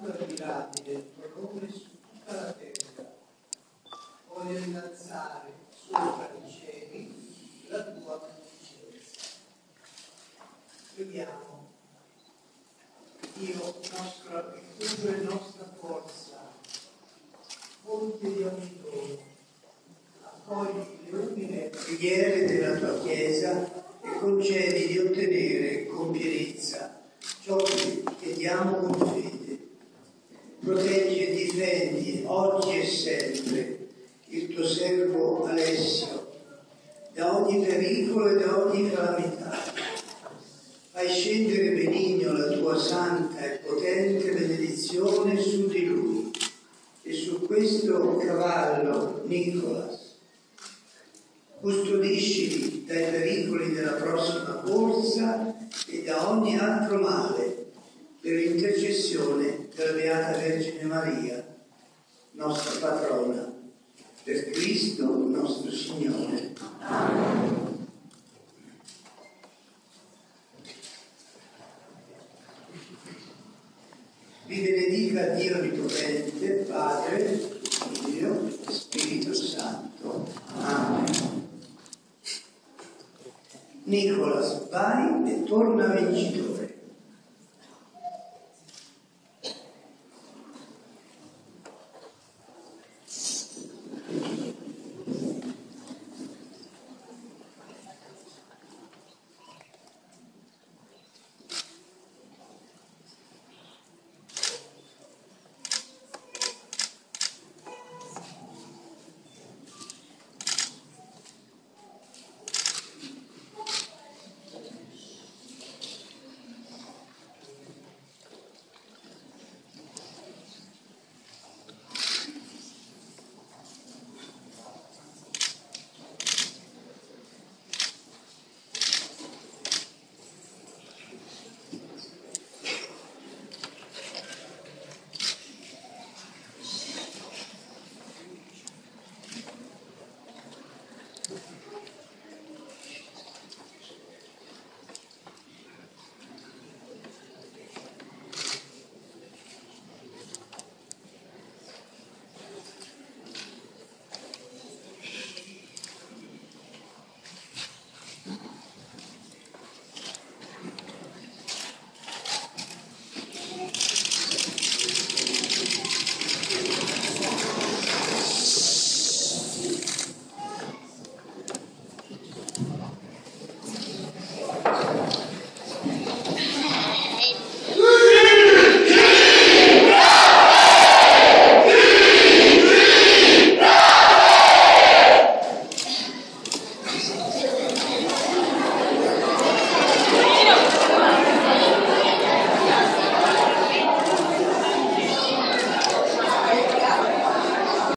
tanto mirabile nome su tutta la terra. Voglio innalzare sopra i cieli la tua beneficenza. Vediamo. Dio, nostra virtù e nostra forza, fonte di ogni dono, accogli le umili preghiere della tua Chiesa e concedi di ottenere con pienezza ciò che chiediamo con proteggi e difendi oggi e sempre il tuo servo Alessio da ogni pericolo e da ogni calamità. Fai scendere benigno la tua santa e potente benedizione su di lui e su questo cavallo, Nicolas. Custodiscili dai pericoli della prossima corsa e da ogni altro male per intercessione della Beata Vergine Maria, nostra patrona, per Cristo nostro Signore. Amen. Vi benedica Dio Onnipotente, Padre, Figlio Spirito Santo. Amen. Nicola, vai e torna vincitore.